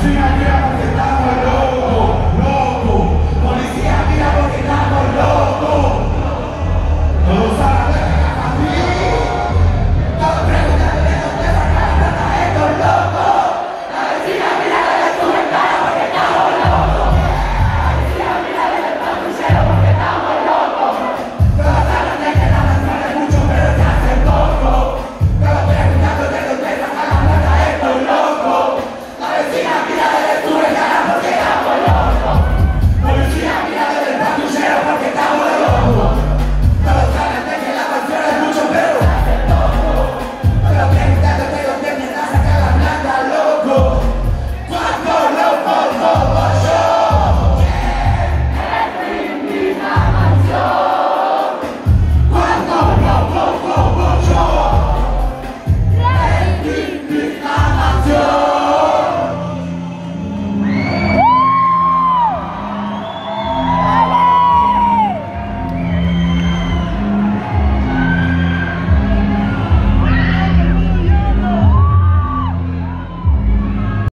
Sim, aqui,